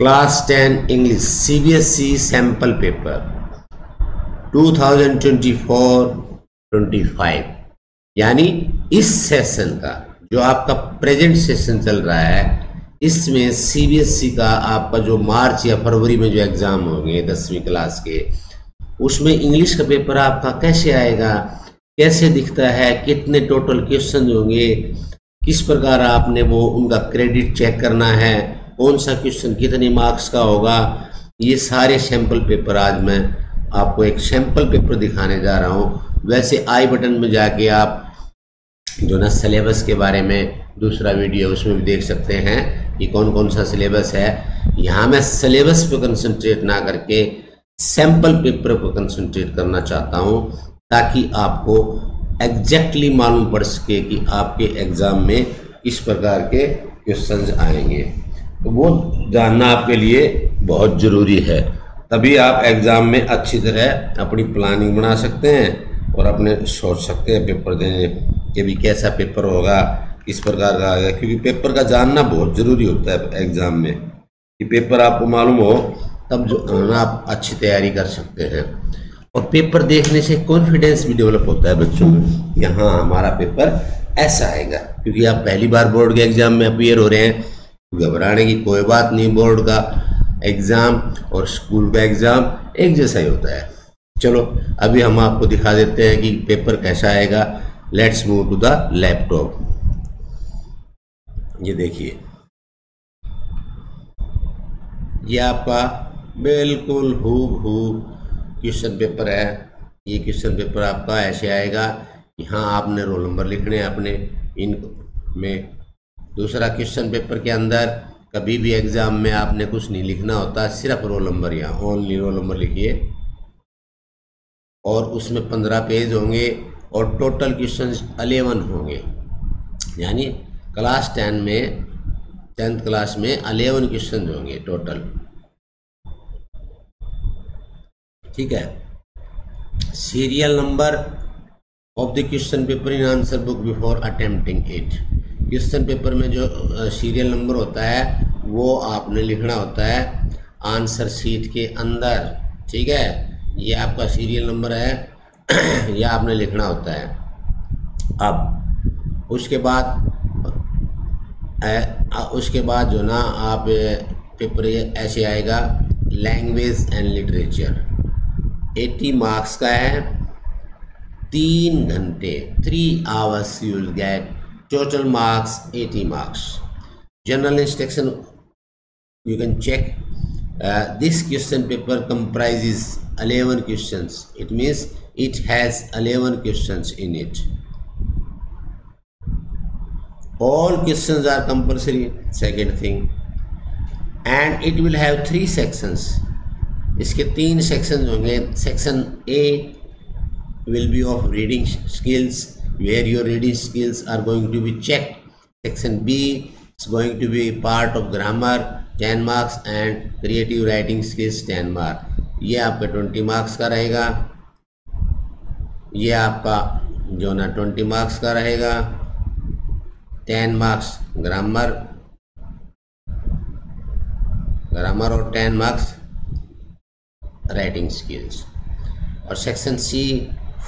Class ten English C B S CBSE sample paper 2024-25 यानी इस session का, जो आपका प्रेजेंट सेशन चल रहा है, इसमें सी बी एस सीबीएसई का आपका जो मार्च या फरवरी में जो एग्ज़ाम होंगे, दसवीं क्लास के, उसमें इंग्लिश का पेपर आपका कैसे आएगा? कैसे दिखता है? कितने टोटल क्वेश्चन होंगे? किस प्रकार आपने वो उनका क्रेडिट चेक करना है? कौन सा क्वेश्चन कितने मार्क्स का होगा? ये सारे सैंपल पेपर आज मैं आपको एक सैंपल पेपर दिखाने जा रहा हूँ। वैसे आई बटन में जाके आप जो ना सिलेबस के बारे में दूसरा वीडियो उसमें भी देख सकते हैं कि कौन कौन सा सिलेबस है। यहाँ मैं सिलेबस पे कंसंट्रेट ना करके सैंपल पेपर पर कंसंट्रेट करना चाहता हूँ, ताकि आपको एग्जैक्टली मालूम पड़ सके कि आपके एग्ज़ाम में किस प्रकार के क्वेश्चंस आएँगे। तो वो जानना आपके लिए बहुत ज़रूरी है। तभी आप एग्ज़ाम में अच्छी तरह अपनी प्लानिंग बना सकते हैं और अपने सोच सकते हैं, पेपर देने के भी कैसा पेपर होगा, किस प्रकार का आएगा, क्योंकि पेपर का जानना बहुत ज़रूरी होता है एग्ज़ाम में। कि पेपर आपको मालूम हो, तब जो आप अच्छी तैयारी कर सकते हैं। और पेपर देखने से कॉन्फिडेंस भी डेवलप होता है बच्चों में। यहाँ हमारा पेपर ऐसा आएगा, क्योंकि आप पहली बार बोर्ड के एग्ज़ाम में अपियर हो रहे हैं घबराने की कोई बात नहीं, बोर्ड का एग्ज़ाम और स्कूल का एग्ज़ाम एक जैसा ही होता है। चलो, अभी हम आपको दिखा देते हैं कि पेपर कैसा आएगा। Let's move to the laptop ये देखिए। ये आपका बिल्कुल हु हु क्वेश्चन पेपर है। ये क्वेश्चन पेपर आपका ऐसे आएगा यहाँ आपने रोल नंबर लिखने हैं अपने। इन में दूसरा क्वेश्चन पेपर के अंदर, कभी भी एग्ज़ाम में आपने कुछ नहीं लिखना होता, सिर्फ़ रोल नंबर यहाँ ओनली रोल नंबर लिखिए। और उसमें पंद्रह पेज होंगे और टोटल क्वेश्चन अलेवन होंगे। यानी क्लास टेन में टेंथ क्लास में अलेवन क्वेश्चन होंगे टोटल ठीक है? Serial number of the question paper in answer book before attempting it question paper में जो सीरियल नंबर होता है, वो आपने लिखना होता है आंसर सीट के अंदर, ठीक है? ये आपका सीरियल नंबर है, ये आपने लिखना होता है। अब, उसके बाद उसके बाद जो ना, आप पेपर ऐसे आएगा, लैंग्वेज एंड लिटरेचर। 80 मार्क्स का है, तीन घंटे three hours you will get total marks 80 marks general instruction you can check uh, this question paper comprises 11 questions it means it has 11 questions in it all questions are compulsory second thing and it will have three sections इसके तीन section होंगे section A will be of reading skills Where your reading skills are going to be checked. Section B is going to be part of grammar 10 marks and creative writing skills 10 mark. ये आपका 20 marks का रहेगा ये आपका जो ना 20 marks का रहेगा 10 मार्क्स ग्रामर ग्रामर और 10 मार्क्स राइटिंग स्किल्स और सेक्शन सी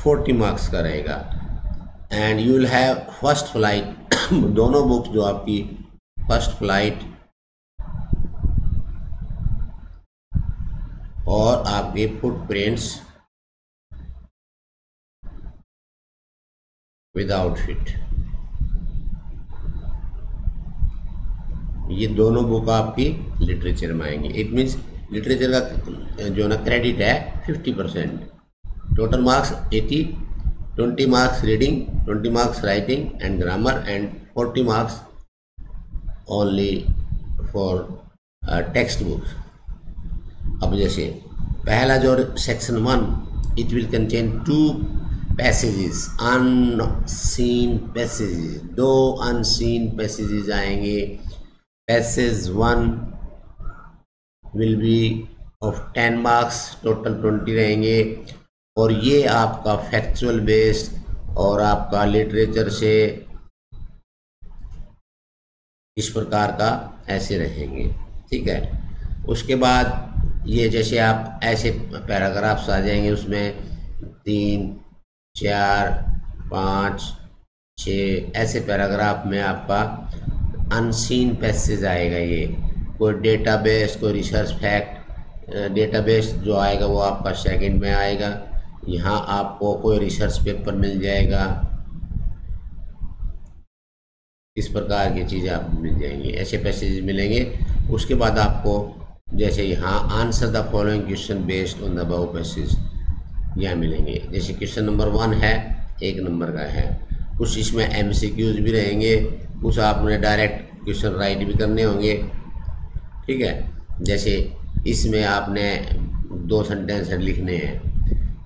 40 मार्क्स का रहेगा and you will have first flight दोनों बुक्स जो आपकी फ़र्स्ट फ़्लाइट और आपके फुटप्रिंट्स विदाउट फिट ये दोनों बुक आपकी लिटरेचर में आएँगी. इट मीन्स लिटरेचर का जो ना क्रेडिट है fifty percent total marks eighty 20 marks reading 20 marks writing and grammar and 40 marks only for uh, text books अब जैसे पहला जो section one it will contain two passages unseen passages दो unseen passages आएँगे. Passage one will be of ten marks total twenty रहेंगे. और ये आपका फैक्चुअल बेस्ड और आपका लिटरेचर से इस प्रकार का ऐसे रहेंगे, ठीक है? उसके बाद ये जैसे आप ऐसे पैराग्राफ्स आ जाएँगे, उसमें तीन, चार, पाँच, छ, ऐसे पैराग्राफ में आपका अनसीन पैसेज आएगा ये। कोई डेटाबेस कोई रिसर्च फैक्ट डेटाबेस जो आएगा वो आपका सेकंड में आएगा। यहाँ आपको कोई रिसर्च पेपर मिल जाएगा। इस प्रकार की चीज़ें आपको मिल जाएँगी। ऐसे पैसेज मिलेंगे। उसके बाद आपको जैसे यहाँ answer the following question based on the above passage यहाँ मिलेंगे। जैसे क्वेश्चन नंबर वन है, एक नंबर का है। कुछ इसमें एम भी रहेंगे। कुछ आपने डायरेक्ट क्वेश्चन राइट भी करने होंगे। ठीक है? जैसे इसमें आपने दो सेंटेंस लिखने हैं।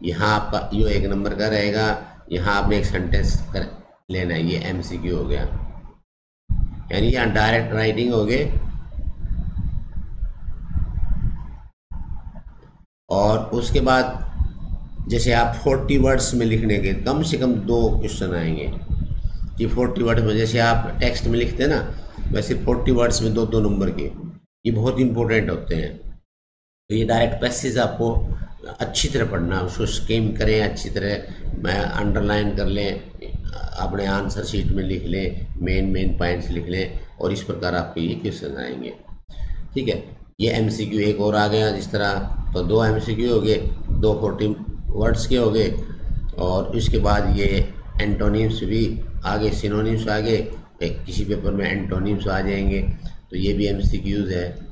यहाँ आपका यो एक नंबर का रहेगा। यहाँ आपने एक सेंटेंस कर लेना है ये एमसीक्यू हो गया। यानी यहाँ डायरेक्ट राइटिंग हो गए। और उसके बाद, जैसे आप 40 वर्ड्स में लिखने के, कम से कम दो क्वेश्चन आएँगे। कि 40 वर्ड में, जैसे आप टेक्स्ट में लिखते हैं ना, वैसे 40 वर्ड्स में दो दो नंबर के, ये बहुत इंपॉर्टेंट होते हैं। ये डायरेक्ट पैसेज आपको अच्छी तरह पढ़ना, उसको स्कीम करें, अच्छी तरह अंडरलाइन कर लें, अपने आंसर शीट में लिख लें मेन मेन पॉइंट्स लिख लें और इस प्रकार आपके ये क्वेश्चन आएँगे। ठीक है? ये एमसीक्यू एक और आ गया जिस तरह तो दो एमसीक्यू हो गए, दो फोर्टी वर्ड्स के हो गए और इसके बाद ये एंटोनिम्स भी आगे सिनोनिम्स आगे किसी पेपर में एंटोनिम्स आ जाएँगे तो ये भी एम है।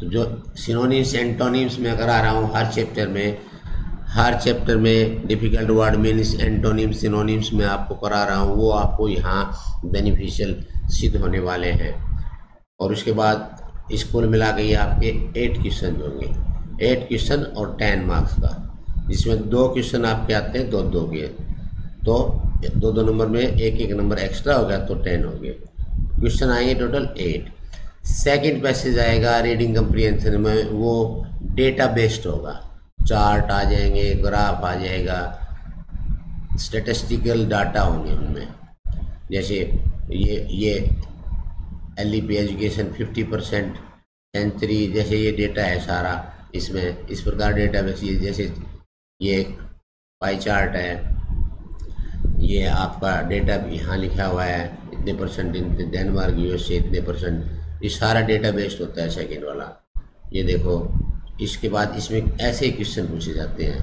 तो जो सिनोनिम्स एंटोनिम्स में आ रहा हूँ, हर चैप्टर में, हर चैप्टर में difficult word means antonyms synonyms में आपको करा रहा हूँ, वो आपको यहाँ बेनिफिशियल सिद्ध होने वाले हैं। और उसके बाद स्कूल मिला के ये आपके एट क्वेश्चन होंगे। एट क्वेश्चन और टेन मार्क्स का, जिसमें दो क्वेश्चन आपके आते हैं, दो दो के तो दो दो नंबर में एक एक नंबर एक्स्ट्रा हो गया तो टेन हो गए क्वेश्चन आएँगे टोटल एट सेकंड मैसेज आएगा रीडिंग कंप्रीहेंशन में, वो डेटा बेस्ड होगा। चार्ट आ जाएँगे ग्राफ आ जाएगा। स्टेटिस्टिकल डाटा होंगे उनमें। जैसे ये ये L education fifty percent century जैसे ये डेटा है सारा इसमें। इस प्रकार डेटा बेस ये, जैसे ये एक पाई चार्ट है, ये आपका डेटा यहाँ लिखा हुआ है, इतने परसेंट डेनमार्क यूएसए इतने परसेंट ये सारा डेटा बेस्ड होता है सेकेंड वाला। ये देखो, इसके बाद इसमें ऐसे क्वेश्चन पूछे जाते हैं,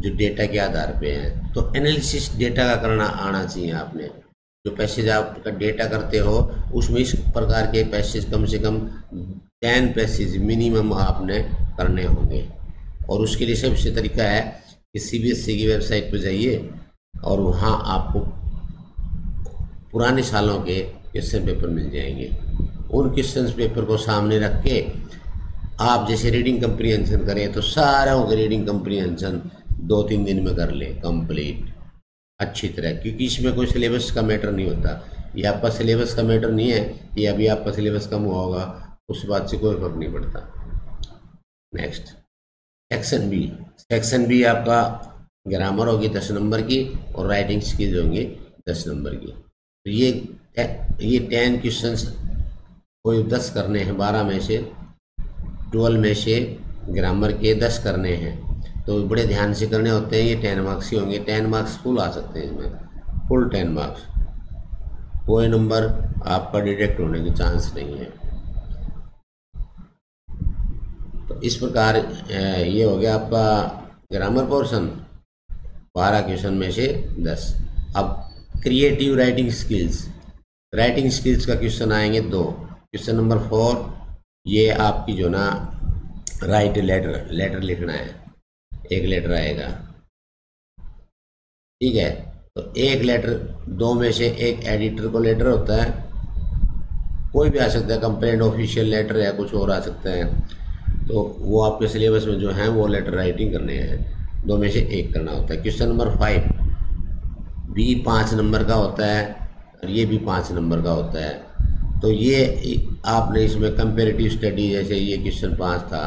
जो डेटा के आधार पे हैं। तो एनालिसिस डेटा का करना आना चाहिए आपने। जो पैसेज आप डेटा करते हो, उसमें इस प्रकार के पैसेज कम से कम टेन पैसेज मिनिमम आपने करने होंगे। और उसके लिए सबसे तरीका है कि सी बी एस ई की वेबसाइट पर जाइए और वहाँ आपको पुराने सालों के क्वेश्चन पेपर मिल जाएँगे। उन क्वेश्चन पेपर को सामने रख के आप जैसे रीडिंग कंप्रीहेंशन करें तो सारों के रीडिंग कंप्रीहेंशन दो तीन दिन में कर लें कंप्लीट अच्छी तरह, क्योंकि इसमें कोई सिलेबस का मैटर नहीं होता। ये आपका सिलेबस का मैटर नहीं है कि अभी आपका सिलेबस कम हुआ होगा, उस बात से कोई फ़र्क नहीं पड़ता। Next section B section B आपका ग्रामर होगी दस नंबर की और राइटिंग स्किल्स होंगी दस नंबर की। तो ये ये टेन क्वेश्चन कोई दस करने हैं, बारह में से, ट्वेल्व में से ग्रामर के दस करने हैं। तो बड़े ध्यान से करने होते हैं, ये टेन मार्क्स ही होंगे। टेन मार्क्स फुल आ सकते हैं इसमें। फुल टेन मार्क्स कोई नंबर आपका डिटेक्ट होने के चांस नहीं है। तो इस प्रकार ये हो गया आपका ग्रामर पोर्शन बारह क्वेश्चन में से दस। अब creative writing skills writing skills का क्वेश्चन आएँगे दो। क्वेश्चन नंबर फोर, ये आपकी जो ना राइट लेटर लेटर लिखना है। एक लेटर आएगा। ठीक है? तो एक लेटर दो में से एक एडिटर को लेटर होता है। कोई भी आ सकता है कंप्लेंट ऑफिशियल लेटर या कुछ और आ सकता है। तो वो आपके सिलेबस में जो है, वो लेटर राइटिंग करने हैं। दो में से एक करना होता है। क्वेश्चन नंबर फाइव बी पाँच नंबर का होता है और ये भी पाँच नंबर का होता है। तो ये आपने इसमें कंपेरेटिव स्टडी जैसे ये क्वेश्चन पाँच था,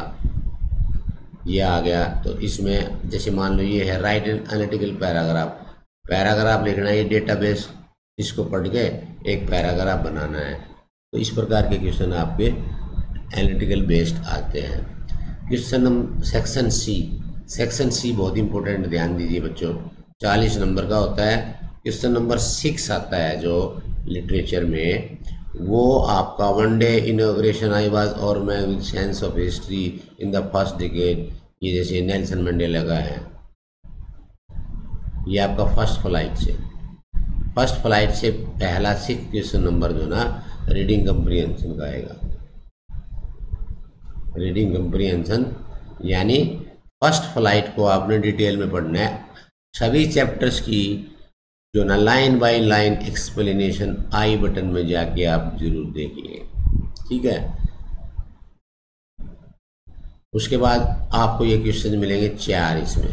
ये आ गया। तो इसमें जैसे मान लो ये है write and analytical paragraph paragraph लिखना है डेटाबेस इसको पढ़ के एक पैराग्राफ बनाना है। तो इस प्रकार के क्वेश्चन आपके एनालिटिकल बेस्ड आते हैं। Question number section C section C बहुत इंपॉर्टेंट ध्यान दीजिए बच्चों। चालीस नंबर का होता है। क्वेश्चन नंबर सिक्स आता है जो लिटरेचर में। वो आपका one day inauguration I was और मैं with sense of history in the first decade ये जैसे नेल्सन मंडेला का है। ये आपका फ़र्स्ट फ़्लाइट से फ़र्स्ट फ़्लाइट से पहला सिक्स क्वेश्चन नंबर जो ना रीडिंग कंप्रीहेंशन का आएगा। रीडिंग कंप्रीहेंशन यानी फ़र्स्ट फ़्लाइट को आपने डिटेल में पढ़ना है। सभी चैप्टर्स की जो ना line by line explanation I button में जाके आप ज़रूर देखिए। ठीक है? उसके बाद आपको ये क्वेश्चन मिलेंगे चार इसमें।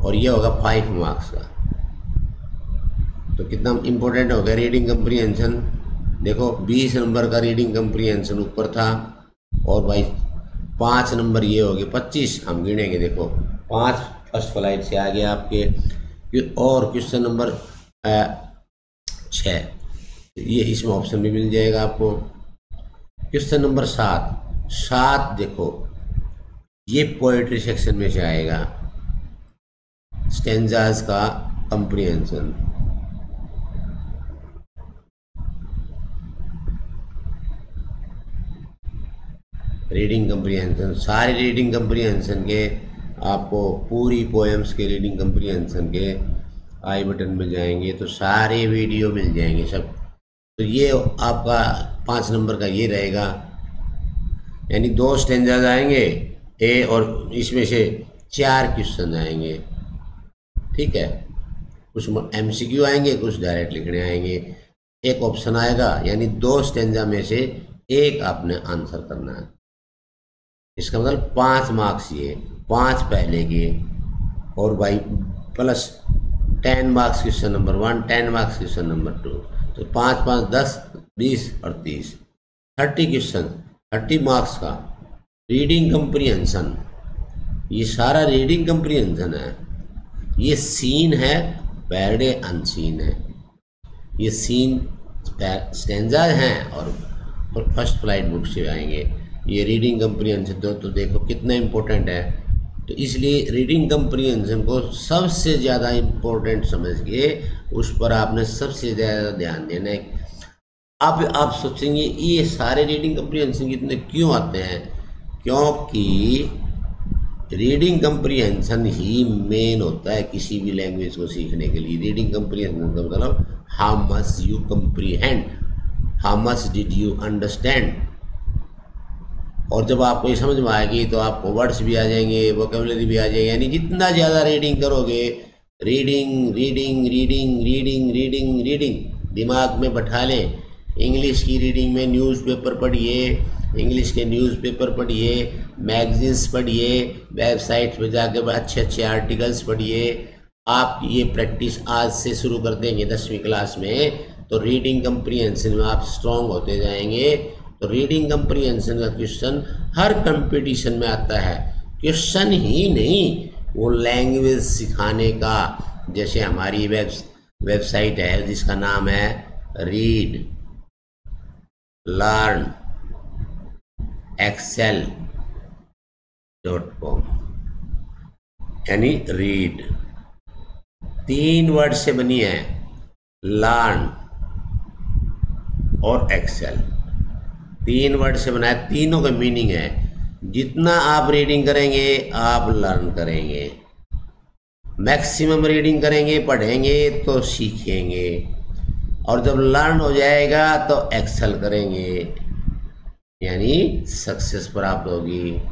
और ये होगा फाइव मार्क्स का। तो कितना इंपॉर्टेंट हो गया रीडिंग कंप्रीहेंशन देखो, बीस नंबर का रीडिंग कंप्रीहेंशन ऊपर था और भाई पाँच नंबर ये हो गए पच्चीस। हम गिनेंगे, देखो, पाँच फ़र्स्ट फ़्लाइट से आ गया आपके और क्वेश्चन नंबर छ ये इसमें ऑप्शन भी मिल जाएगा आपको। क्वेश्चन नंबर सात। सात देखो, ये पोएट्री सेक्शन में से आएगा। स्टेंजाज का कंप्रीहेंशन रीडिंग कंप्रीहेंशन सारे रीडिंग कंप्रीहेंशन के आपको पूरी पोएम्स के रीडिंग कंप्रीहेंशन के आई बटन में जाएँगे तो सारे वीडियो मिल जाएँगे सब। तो ये आपका पाँच नंबर का ये रहेगा। यानी दो स्टेंजाज आएँगे ए और इसमें से चार क्वेश्चन आएँगे। ठीक है? कुछ एम सी क्यू आएँगे, कुछ डायरेक्ट लिखने आएँगे। एक ऑप्शन आएगा, यानी दो स्टेंजा में से एक आपने आंसर करना है। इसका मतलब पाँच मार्क्स ये पाँच पहले के और भाई plus ten marks question number one ten marks question number two तो पाँच पाँच दस बीस और तीस. थर्टी क्वेश्चन थर्टी मार्क्स का रीडिंग कंप्रीहेंशन ये सारा रीडिंग कंप्रीहेंशन है. ये सीन है पैरडे अनसीन है. ये सीन स्टेंजा हैं और, और फ़र्स्ट फ़्लाइट बुक से आएँगे. ये रीडिंग कंप्रीहेंशन दो तो देखो कितना इम्पोर्टेंट है। तो इसलिए रीडिंग कंप्रीहेंशन को सबसे ज़्यादा इम्पोर्टेंट समझ के उस पर आपने सबसे ज़्यादा ध्यान देना है। अब आप सोचेंगे, ये सारे रीडिंग कंप्रीहेंशन कितने क्यों आते हैं? क्योंकि रीडिंग कंप्रीहेंशन ही मेन होता है किसी भी लैंग्वेज को सीखने के लिए। रीडिंग कंप्रीहेंशन का मतलब how much you comprehend how much did you understand और जब आपको ये समझ में आएगी तो आपको वर्ड्स भी आ जाएँगे वोकेबलरी भी आ जाएगी। यानी जितना ज़्यादा रीडिंग करोगे reading reading reading reading reading reading दिमाग में बैठा लें। इंग्लिश की रीडिंग में न्यूज़पेपर पढ़िए इंग्लिश के न्यूज़पेपर पढ़िए मैगजीन्स पढ़िए वेबसाइट पर जाकर अच्छे अच्छे आर्टिकल्स पढ़िए। आप ये प्रैक्टिस आज से शुरू कर देंगे दसवीं क्लास में तो रीडिंग कंप्रीहेंशन में आप स्ट्रॉन्ग होते जाएँगे। तो रीडिंग कंप्रीहेंशन का क्वेश्चन हर कंपटीशन में आता है। क्वेश्चन ही नहीं, वो लैंग्वेज सिखाने का। जैसे हमारी वेब वेबसाइट है, जिसका नाम है read learn excel dot com यानी रीड तीन वर्ड से बनी है लर्न और एक्सेल तीन वर्ड से बनाया, तीनों का मीनिंग है। जितना आप रीडिंग करेंगे, आप लर्न करेंगे। मैक्सिमम रीडिंग करेंगे, पढ़ेंगे तो सीखेंगे। और जब लर्न हो जाएगा तो एक्सेल करेंगे। यानी सक्सेस प्राप्त होगी।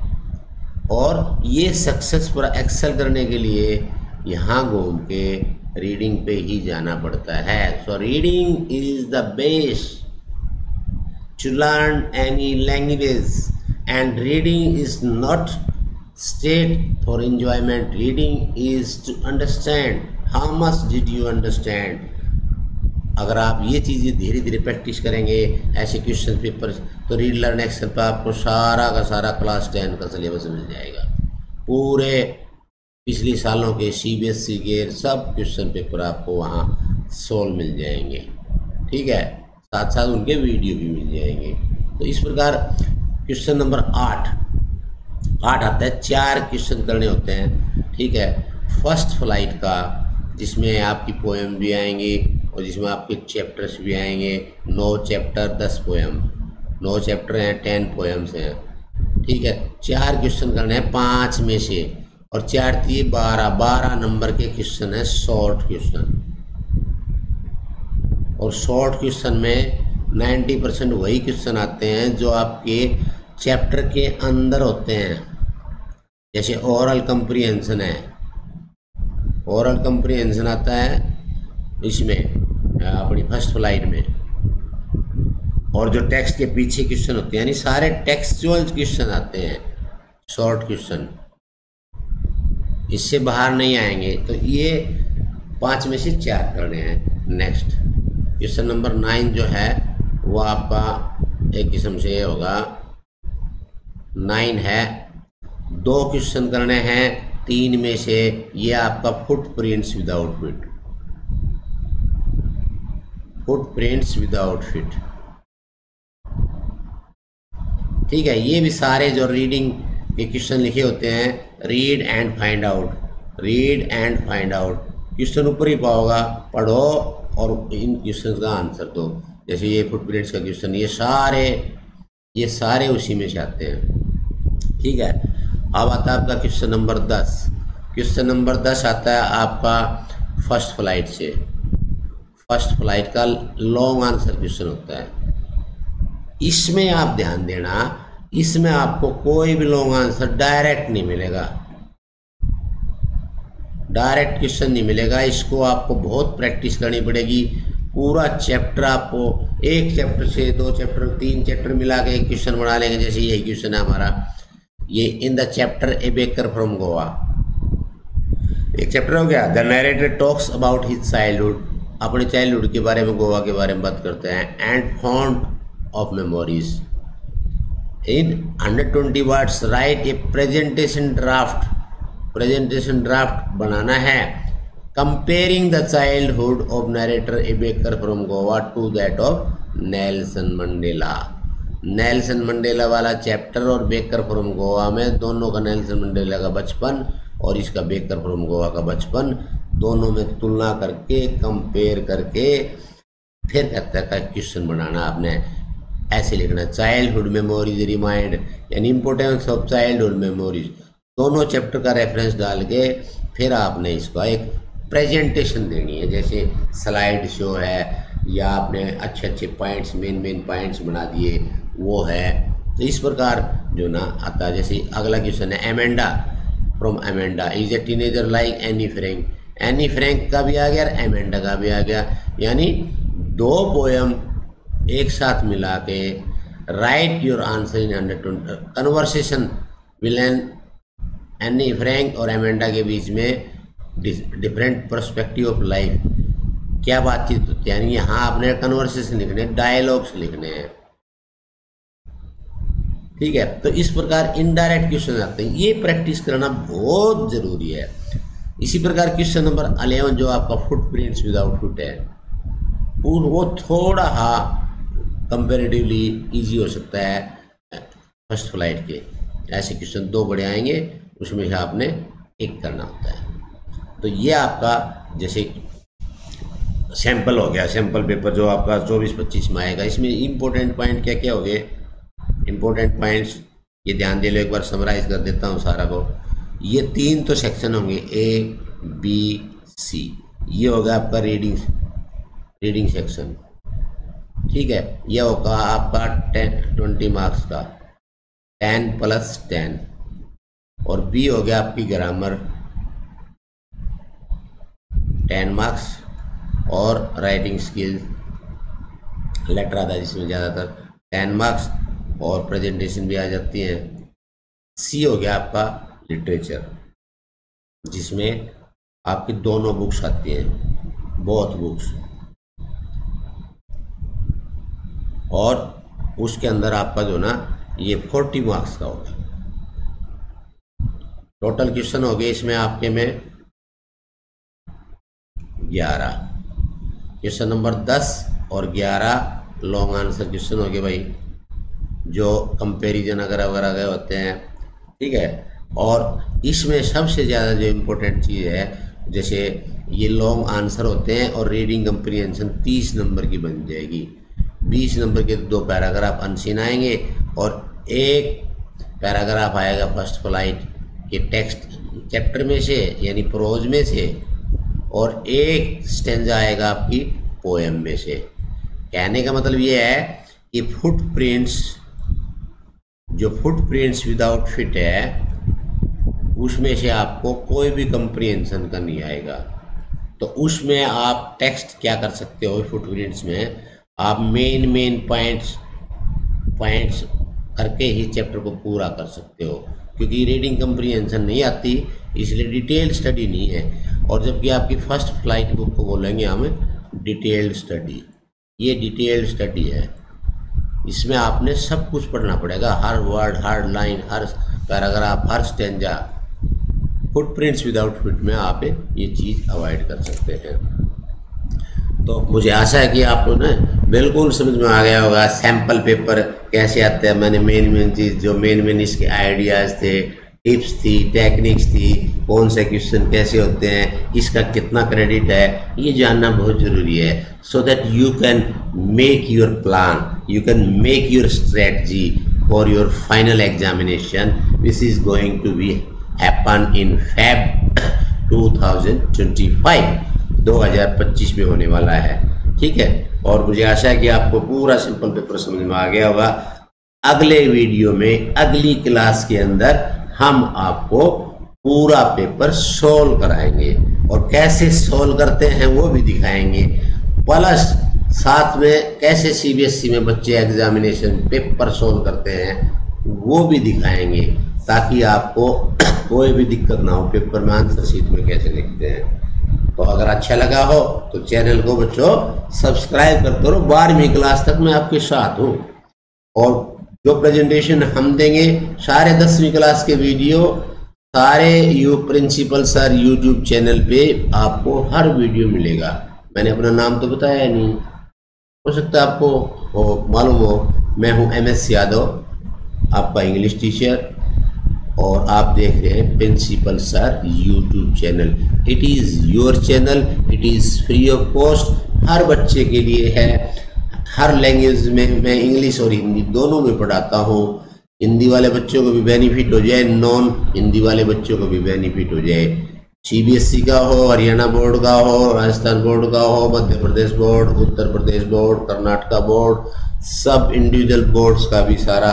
और ये सक्सेस पर एक्सेल करने के लिए यहाँ घूम के रीडिंग पे ही जाना पड़ता है। So reading is the best to learn any language and reading is not state for enjoyment. Reading is to understand. How much did you understand? अगर आप ये चीज़ें धीरे धीरे प्रैक्टिस करेंगे, ऐसे क्वेश्चन पेपर तो रीड लर्न एक्सेल पर आपको सारा का सारा क्लास टेन का सिलेबस मिल जाएगा। पूरे पिछले सालों के सी बी एस सीबीएसई के सब क्वेश्चन पेपर आपको वहाँ सोल्व मिल जाएँगे। ठीक है? साथ साथ उनके वीडियो भी मिल जाएँगे। तो इस प्रकार क्वेश्चन नंबर आठ। आठ आता है, चार क्वेश्चन करने होते हैं, ठीक है? फ़र्स्ट फ़्लाइट का, जिसमें आपकी पोएम भी आएँगी और जिसमें आपके चैप्टर्स भी आएँगे। नौ चैप्टर, दस पोएम। नौ चैप्टर हैं, टेन पोएम्स हैं, ठीक है? चार क्वेश्चन करने हैं, पाँच में से। और चार थी बारह। बारह नंबर के क्वेश्चन हैं, शॉर्ट क्वेश्चन। और शॉर्ट क्वेश्चन में नाइन्टी परसेंट वही क्वेश्चन आते हैं जो आपके चैप्टर के अंदर होते हैं। जैसे ओरल कंप्रीहेंशन है। ओरल कंप्रीहेंशन आता है इसमें, अपनी फ़र्स्ट फ़्लाइट में। और जो टेक्स्ट के पीछे क्वेश्चन होते हैं, यानी सारे टेक्सचुअल क्वेश्चन आते हैं शॉर्ट क्वेश्चन इससे बाहर नहीं आएँगे तो ये पाँच में से चार करने हैं नेक्स्ट क्वेश्चन नंबर नाइन जो है, वो आपका एक किस्म से होगा। नाइन है, दो क्वेश्चन करने हैं, तीन में से ये आपका footprints without feet. Footprints without feet. ठीक है, ये भी सारे जो रीडिंग के क्वेश्चन लिखे होते हैं, read and find out, read and find out. Question ऊपर ही पाओगा, पढ़ो और इन क्वेश्चन का आंसर दो। जैसे ये फुटप्रिंट्स का क्वेश्चन ये सारे ये सारे उसी में से आते हैं। ठीक है? अब आता है आपका क्वेश्चन नंबर दस। क्वेश्चन नंबर दस आता है आपका फ़र्स्ट फ़्लाइट से। फ़र्स्ट फ़्लाइट का लॉन्ग आंसर क्वेश्चन होता है। इसमें आप ध्यान देना, इसमें आपको कोई भी लॉन्ग आंसर डायरेक्ट नहीं मिलेगा। डायरेक्ट क्वेश्चन नहीं मिलेगा। इसको आपको बहुत प्रैक्टिस करनी पड़ेगी। पूरा चैप्टर आपको एक चैप्टर से दो चैप्टर, तीन चैप्टर मिला के एक क्वेश्चन बना लेंगे, जैसे यही क्वेश्चन है हमारा। ये in the chapter a baker from Goa. एक चैप्टर हो गया। The narrator talks about his childhood. अपने चाइल्डहुड के बारे में, गोवा के बारे में बात करते हैं। And found of memories. In 120 words write a presentation draft. Presentation draft बनाना है comparing the of narrator A. Baker from Goa to that of Nelson Mandela. Nelson Mandela वाला चैप्टर और बेकर फ्रॉम गोवा में दोनों का नेल्सन मंडेला का बचपन और इसका बेकर फ्रॉम गोवा का बचपन दोनों में तुलना करके कंपेयर करके, फिर कहता है क्वेश्चन बनाना आपने ऐसे लिखना चाइल्डहुड मेमोरीज रिमाइंड यानी इंपोर्टेंस ऑफ़ चाइल्डहुड मेमोरीज दोनों चैप्टर का रेफरेंस डाल के फिर आपने इसका एक प्रेजेंटेशन देनी है। जैसे स्लाइड शो है या आपने अच्छे अच्छे पॉइंट्स मेन मेन पॉइंट्स बना दिए, वो है। तो इस प्रकार जो ना आता है। जैसे अगला क्वेश्चन है Amanda from Amanda is a teenager like Anne Frank Anne Frank का भी आ गया और एमेंडा का भी आ गया। यानी दो पोएम एक साथ मिला के write your answer in hundred conversation will Anne Frank और एमेंडा के बीच में डिफरेंट परस्पेक्टिव ऑफ़ लाइफ क्या बातचीत होती है? यानी यहाँ आपने कन्वर्सेशन लिखने डायलॉग्स लिखने हैं। ठीक है? तो इस प्रकार इनडायरेक्ट क्वेश्चन आते हैं। ये प्रैक्टिस करना बहुत ज़रूरी है। इसी प्रकार क्वेश्चन नंबर अलेवन जो आपका फुट प्रिंट्स विदाउट फुट है वो थोड़ा हा कंपेरेटिवली इजी हो सकता है फ़र्स्ट फ़्लाइट के। ऐसे क्वेश्चन दो बड़े आएँगे। उसमें से आपने एक करना होता है। तो ये आपका जैसे सैंपल हो गया सैंपल पेपर जो आपका चौबीस पच्चीस में आएगा, इसमें इम्पोर्टेंट पॉइंट क्या क्या हो गए? इम्पोर्टेंट पॉइंट्स ये ध्यान दे लो, एक बार समराइज कर देता हूँ सारा को। ये तीन तो सेक्शन होंगे ए बी सी ये होगा आपका रीडिंग रीडिंग सेक्शन ठीक है? यह होगा आपका टेन ट्वेंटी मार्क्स का। टेन प्लस टेन और बी हो गया आपकी ग्रामर टेन मार्क्स और राइटिंग स्किल लेटर आता है जिसमें ज़्यादातर टेन मार्क्स और प्रेजेंटेशन भी आ जाती है. सी हो गया आपका लिटरेचर जिसमें आपकी दोनों बुक्स आती हैं. बहुत बुक्स और उसके अंदर आपका जो ना, ये फोर्टी मार्क्स का होगा. टोटल क्वेश्चन हो गए इसमें आपके में ग्यारह। क्वेश्चन नंबर दस और ग्यारह लॉन्ग आंसर क्वेश्चन हो गए भाई, जो कंपेरिजन वगैरह वगैरह गए होते हैं, ठीक है? और इसमें सबसे ज़्यादा जो इम्पोर्टेंट चीज़ है, जैसे ये लॉन्ग आंसर होते हैं और रीडिंग कंप्रीहेंशन तीस नंबर की बन जाएगी। बीस नंबर के दो पैराग्राफ अनसीन आएँगे और एक पैराग्राफ आएगा फ़र्स्ट फ़्लाइट के टेक्स्ट चैप्टर में से, यानी प्रोज में से, और एक स्टेंजा आएगा आपकी पोएम में से। कहने का मतलब ये है कि फुटप्रिंट्स जो फुटप्रिंट्स विदाउट फिट है, उसमें से आपको कोई भी कंप्रीहेंशन का नहीं आएगा। तो उसमें आप टेक्स्ट क्या कर सकते हो फुटप्रिंट्स में? आप मेन मेन पॉइंट्स पॉइंट्स करके ही चैप्टर को पूरा कर सकते हो। क्योंकि रीडिंग कंप्रीहेंशन नहीं आती, इसलिए डिटेल स्टडी नहीं है। और जबकि आपकी फ़र्स्ट फ़्लाइट बुक को बोलेंगे हम डिटेल्ड स्टडी ये डिटेल्ड स्टडी है। इसमें आपने सब कुछ पढ़ना पड़ेगा। हर वर्ड हर लाइन हर पैराग्राफ हर स्टेंजा फुटप्रिंट्स विदाउट फिट में आप ये चीज़ अवॉइड कर सकते हैं। तो मुझे आशा है कि आपको ना बिल्कुल समझ में आ गया होगा सैंपल पेपर कैसे आते हैं। मैंने मेन मेन चीज़, जो मेन मेन इसके आइडियाज़ थे टिप्स थी टेक्निक्स थी, कौन से क्वेश्चन कैसे होते हैं, इसका कितना क्रेडिट है, ये जानना बहुत ज़रूरी है। So that you can make your plan you can make your strategy for your final examination which is going to be happen in feb 2025 2025 में होने वाला है। ठीक है? और मुझे आशा है कि आपको पूरा सिंपल पेपर समझ में आ गया होगा। अगले वीडियो में, अगली क्लास के अंदर हम आपको पूरा पेपर सोल्व कराएँगे। और कैसे सोल्व करते हैं वो भी दिखाएँगे। प्लस साथ में कैसे सीबीएसई में बच्चे एग्जामिनेशन पेपर सोल्व करते हैं, वो भी दिखाएँगे। ताकि आपको कोई भी दिक्कत ना हो पेपर में आंसर शीट में कैसे लिखते हैं। तो अगर अच्छा लगा हो तो चैनल को बच्चों सब्सक्राइब करते रहो बारहवीं क्लास तक मैं आपके साथ हूँ। और जो प्रेजेंटेशन हम देंगे, सारे दसवीं क्लास के वीडियो, सारे यू प्रिंसिपल सर यूट्यूब चैनल पे आपको हर वीडियो मिलेगा। मैंने अपना नाम तो बताया नहीं। हो सकता आपको मालूम हो, मैं हूँ एम एस यादव, आपका इंग्लिश टीचर और आप देख रहे हैं principal sir YouTube channel it is your channel it is free of cost हर बच्चे के लिए है। हर लैंग्वेज में मैं इंग्लिश और हिंदी दोनों में पढ़ाता हूँ। हिंदी वाले बच्चों को भी बेनिफिट हो जाए। नॉन हिंदी वाले बच्चों को भी बेनिफिट हो जाए। सीबीएसई का हो हरियाणा बोर्ड का हो राजस्थान बोर्ड का हो Madhya Pradesh board Uttar Pradesh board Karnataka board सब इंडिविजुअल बोर्ड्स का भी सारा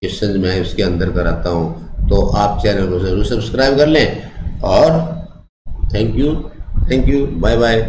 क्वेश्चन मैं उसके अंदर कराता हूँ। तो आप चैनल को ज़रूर सब्सक्राइब कर लें। और thank you thank you bye bye